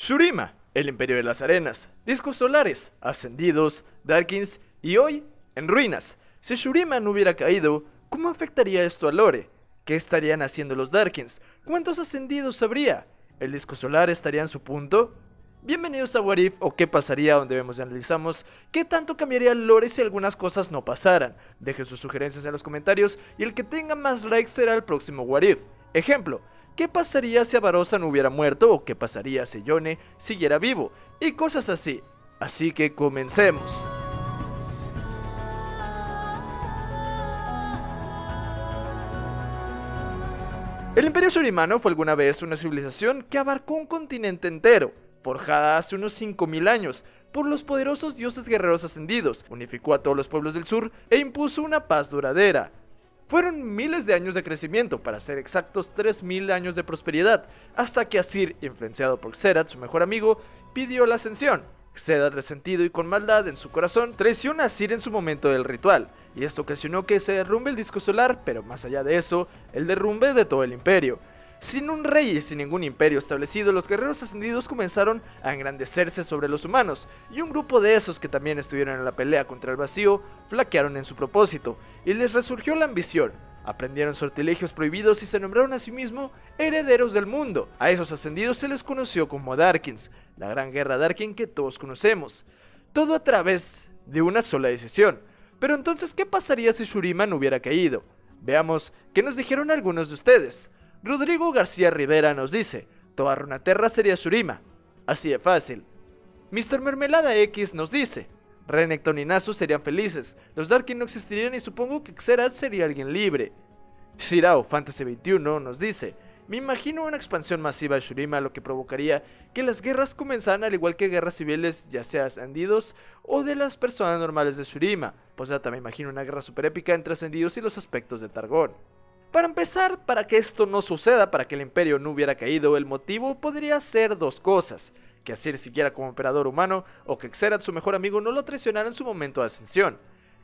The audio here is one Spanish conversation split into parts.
Shurima, el Imperio de las Arenas, discos solares, ascendidos, Darkins y hoy en ruinas. Si Shurima no hubiera caído, ¿cómo afectaría esto a Lore? ¿Qué estarían haciendo los Darkins? ¿Cuántos ascendidos habría? ¿El disco solar estaría en su punto? Bienvenidos a What If o qué pasaría donde vemos y analizamos qué tanto cambiaría Lore si algunas cosas no pasaran. Dejen sus sugerencias en los comentarios y el que tenga más likes será el próximo What If. Ejemplo, ¿Qué pasaría si Avarosa no hubiera muerto o qué pasaría si Yone siguiera vivo? Y cosas así. Así que comencemos. El Imperio Surimano fue alguna vez una civilización que abarcó un continente entero, forjada hace unos 5000 años por los poderosos dioses guerreros ascendidos, unificó a todos los pueblos del sur e impuso una paz duradera. Fueron miles de años de crecimiento, para ser exactos 3000 años de prosperidad, hasta que Asir, influenciado por Xerath, su mejor amigo, pidió la ascensión. Xerath, resentido y con maldad en su corazón, traiciona a Asir en su momento del ritual, y esto ocasionó que se derrumbe el disco solar, pero más allá de eso, el derrumbe de todo el imperio. Sin un rey y sin ningún imperio establecido, los guerreros ascendidos comenzaron a engrandecerse sobre los humanos, y un grupo de esos que también estuvieron en la pelea contra el vacío flaquearon en su propósito, y les resurgió la ambición. Aprendieron sortilegios prohibidos y se nombraron a sí mismos herederos del mundo. A esos ascendidos se les conoció como Darkins, la gran guerra Darkin que todos conocemos. Todo a través de una sola decisión. Pero entonces, ¿qué pasaría si Shurima no hubiera caído? Veamos qué nos dijeron algunos de ustedes. Rodrigo García Rivera nos dice, toda Runaterra sería Surima. Así de fácil. Mr. Mermelada X nos dice, Renekton y Nasu serían felices, los Darkin no existirían y supongo que Xerath sería alguien libre. Shirao Fantasy 21 nos dice, me imagino una expansión masiva de Shurima lo que provocaría que las guerras comenzaran al igual que guerras civiles, ya sea ascendidos o de las personas normales de Shurima. Pues ya también imagino una guerra super épica entre ascendidos y los aspectos de Targón. Para empezar, para que esto no suceda, para que el imperio no hubiera caído, el motivo podría ser dos cosas. Que Asir siguiera como emperador humano o que Xerath, su mejor amigo, no lo traicionara en su momento de ascensión.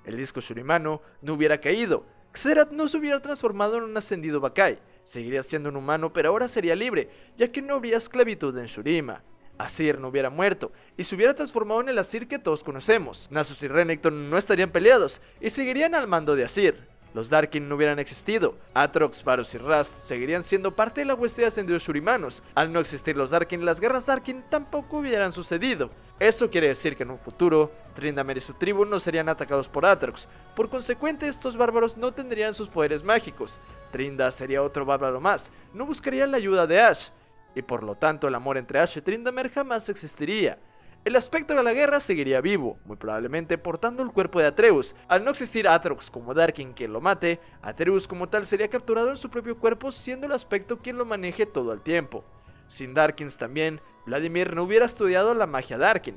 El disco shurimano no hubiera caído. Xerath no se hubiera transformado en un ascendido Bakai. Seguiría siendo un humano, pero ahora sería libre, ya que no habría esclavitud en Shurima. Asir no hubiera muerto y se hubiera transformado en el Asir que todos conocemos. Nasus y Renekton no estarían peleados y seguirían al mando de Asir los Darkin no hubieran existido. Atrox, Varus y Rast seguirían siendo parte de la hueste de ascendidos shurimanos. Al no existir los Darkin, las guerras Darkin tampoco hubieran sucedido. Eso quiere decir que en un futuro, Trindamer y su tribu no serían atacados por Atrox. Por consecuente, estos bárbaros no tendrían sus poderes mágicos. Trinda sería otro bárbaro más, no buscarían la ayuda de Ash. Y por lo tanto, el amor entre Ash y Trindamer jamás existiría. El aspecto de la guerra seguiría vivo, muy probablemente portando el cuerpo de Atreus. Al no existir Atrox como Darkin quien lo mate, Atreus como tal sería capturado en su propio cuerpo siendo el aspecto quien lo maneje todo el tiempo. Sin Darkins también, Vladimir no hubiera estudiado la magia Darkin.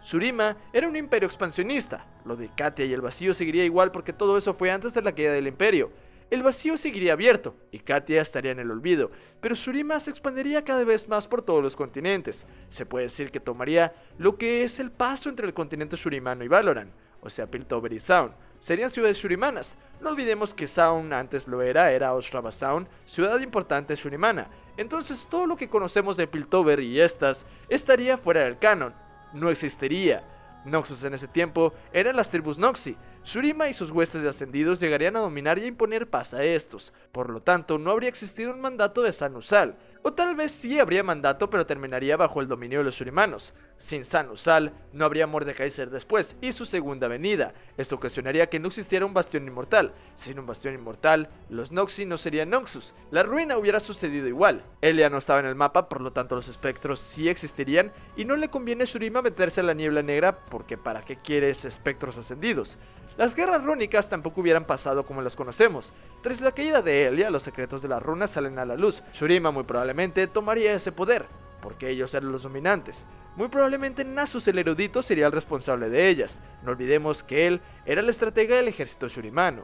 Surima era un imperio expansionista, lo de Katia y el vacío seguiría igual porque todo eso fue antes de la caída del imperio, el vacío seguiría abierto y Katia estaría en el olvido, pero Surima se expandiría cada vez más por todos los continentes. Se puede decir que tomaría lo que es el paso entre el continente surimano y Valoran, o sea, Piltover y Sound. Serían ciudades surimanas. No olvidemos que Sound antes lo era, era Ostrava Sound, ciudad importante surimana. Entonces todo lo que conocemos de Piltover y estas estaría fuera del canon. No existiría. Noxus en ese tiempo eran las tribus Noxi. Surima y sus huestes de ascendidos llegarían a dominar y a imponer paz a estos. Por lo tanto, no habría existido un mandato de Sanusal, o tal vez sí habría mandato, pero terminaría bajo el dominio de los surimanos. Sin Sanusal, no habría Mordekaiser después y su segunda venida. Esto ocasionaría que no existiera un bastión inmortal. Sin un bastión inmortal, los Noxi no serían Noxus. La ruina hubiera sucedido igual. Elia no estaba en el mapa, por lo tanto los espectros sí existirían y no le conviene a Shurima meterse a la niebla negra porque ¿para qué quieres espectros ascendidos? Las guerras rúnicas tampoco hubieran pasado como las conocemos. Tras la caída de Elia, los secretos de las runas salen a la luz. Shurima muy probablemente tomaría ese poder, porque ellos eran los dominantes. Muy probablemente Nasus el erudito sería el responsable de ellas. No olvidemos que él era el estratega del ejército shurimano.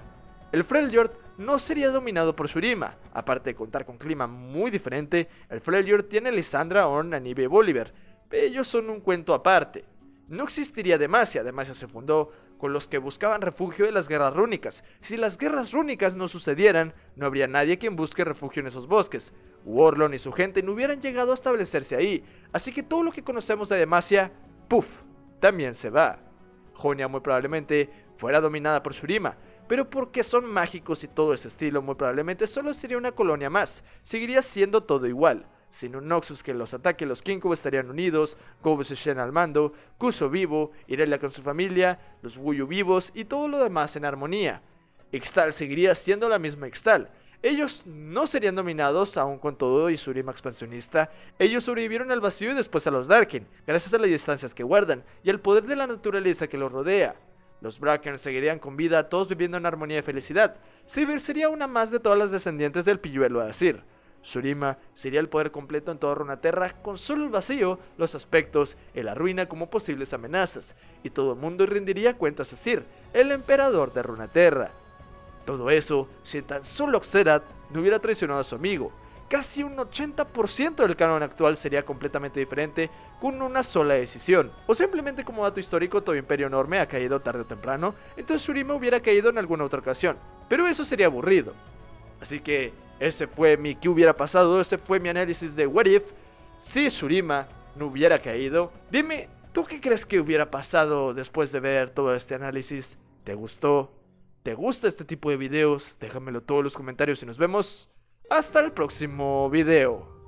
El Freljord no sería dominado por Shurima. Aparte de contar con clima muy diferente, el Freljord tiene Lysandra, Orn, Anibe y Bolívar. Ellos son un cuento aparte. No existiría Demacia, Demacia se fundó con los que buscaban refugio de las guerras rúnicas. Si las guerras rúnicas no sucedieran, no habría nadie quien busque refugio en esos bosques. Warlon y su gente no hubieran llegado a establecerse ahí, así que todo lo que conocemos de Demacia, puff, también se va. Jonia muy probablemente fuera dominada por Shurima, pero porque son mágicos y todo ese estilo, muy probablemente solo sería una colonia más, seguiría siendo todo igual. Sin un Noxus que los ataque, los Kinko estarían unidos, Gobus y Shen al mando, Kuso vivo, Irelia con su familia, los Wuyu vivos y todo lo demás en armonía. Ixtal seguiría siendo la misma Ixtal. Ellos no serían dominados, aún con todo y Surima expansionista. Ellos sobrevivieron al vacío y después a los Darkin, gracias a las distancias que guardan y al poder de la naturaleza que los rodea. Los Bracken seguirían con vida, todos viviendo en armonía y felicidad. Sivir sería una más de todas las descendientes del pilluelo Asir. Surima sería el poder completo en toda Runaterra, con solo el vacío, los aspectos y la ruina como posibles amenazas, y todo el mundo rendiría cuentas a Sir, el emperador de Runaterra. Todo eso si tan solo Xerath no hubiera traicionado a su amigo, casi un 80% del canon actual sería completamente diferente con una sola decisión. O simplemente como dato histórico, todo imperio enorme ha caído tarde o temprano, entonces Shurima hubiera caído en alguna otra ocasión. Pero eso sería aburrido. Así que ese fue mi qué hubiera pasado, ese fue mi análisis de What If si Shurima no hubiera caído. Dime, ¿tú qué crees que hubiera pasado después de ver todo este análisis? ¿Te gustó? ¿Te gusta este tipo de videos? Déjamelo todos los comentarios y nos vemos hasta el próximo video.